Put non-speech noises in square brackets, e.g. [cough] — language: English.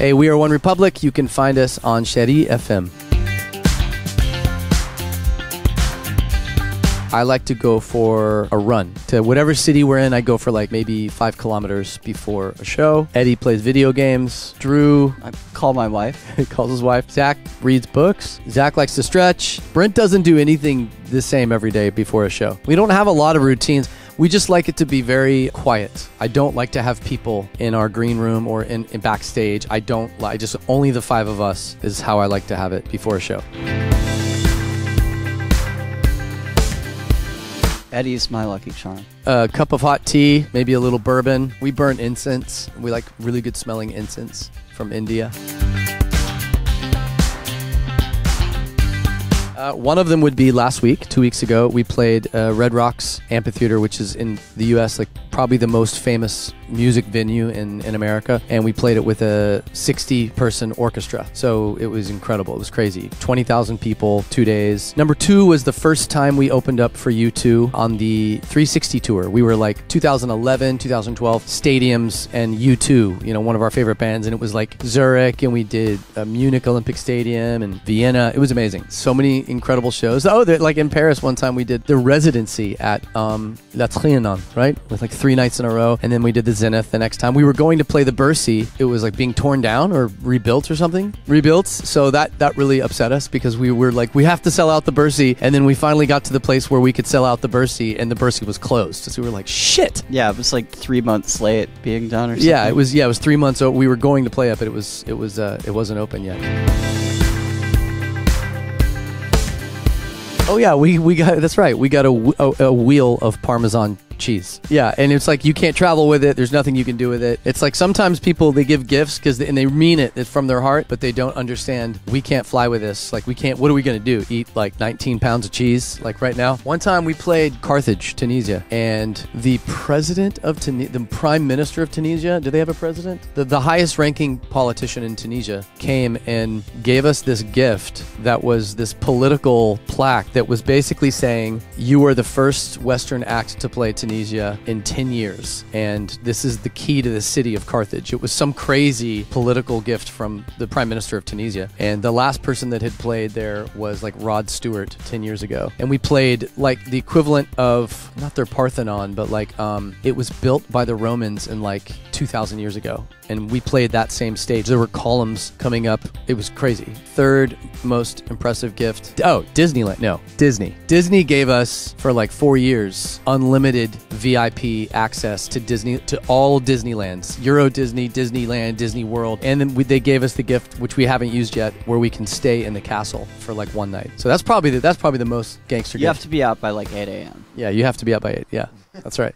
Hey, we are One Republic. You can find us on Chérie FM. I like to go for a run to whatever city we're in. I go for like maybe five kilometers before a show. Eddie plays video games. Drew I call my wife. [laughs] He calls his wife. Zach reads books. Zach likes to stretch. Brent doesn't do anything the same every day before a show. We don't have a lot of routines. We just like it to be very quiet. I don't like to have people in our green room or in, in backstage. I don't like just only the five of us is how I like to have it before a show. Eddie's my lucky charm. A cup of hot tea, maybe a little bourbon. We burn incense. We like really good smelling incense from India. Uh, one of them would be last week, two weeks ago. We played uh, Red Rocks Amphitheater, which is in the U.S. like probably the most famous music venue in, in America, and we played it with a 60-person orchestra. So it was incredible. It was crazy. 20,000 people, two days. Number two was the first time we opened up for U2 on the 360 tour. We were like 2011, 2012 stadiums and U2, you know, one of our favorite bands, and it was like Zurich, and we did uh, Munich Olympic Stadium and Vienna. It was amazing. So many incredible shows. Oh, like in Paris, one time we did the residency at um, La Trianon, right? With like three nights in a row. And then we did the Zenith the next time. We were going to play the Bercy. It was like being torn down or rebuilt or something. Rebuilt. So that, that really upset us because we were like, we have to sell out the Bercy. And then we finally got to the place where we could sell out the Bercy and the Bercy was closed. So we were like, shit. Yeah, it was like three months late being done or something. Yeah, it was. Yeah, it was three months. So We were going to play it, but it was. It was. Uh, it wasn't open yet. Oh yeah, we we got. That's right. We got a, a, a wheel of Parmesan cheese. Yeah, and it's like you can't travel with it. There's nothing you can do with it. It's like sometimes people they give gifts because they, and they mean it it's from their heart, but they don't understand. We can't fly with this. Like we can't. What are we gonna do? Eat like 19 pounds of cheese like right now? One time we played Carthage, Tunisia, and the president of Tunisia, the prime minister of Tunisia. Do they have a president? The the highest ranking politician in Tunisia came and gave us this gift that was this political plaque that was basically saying you are the first Western act to play Tunisia in 10 years, and this is the key to the city of Carthage. It was some crazy political gift from the Prime Minister of Tunisia, and the last person that had played there was like Rod Stewart 10 years ago, and we played like the equivalent of not their Parthenon, but like um, it was built by the Romans in like 2,000 years ago, and we played that same stage. There were columns coming up. It was crazy. Third most impressive gift. Oh, Disneyland. No, Disney. Disney gave us for like four years unlimited VIP access to Disney to all Disneylands, Euro Disney, Disneyland, Disney World, and then we, they gave us the gift which we haven't used yet, where we can stay in the castle for like one night. So that's probably the, that's probably the most gangster gift. You have to be out by like 8 a.m. yeah, you have to be out by eight. Yeah, that's right.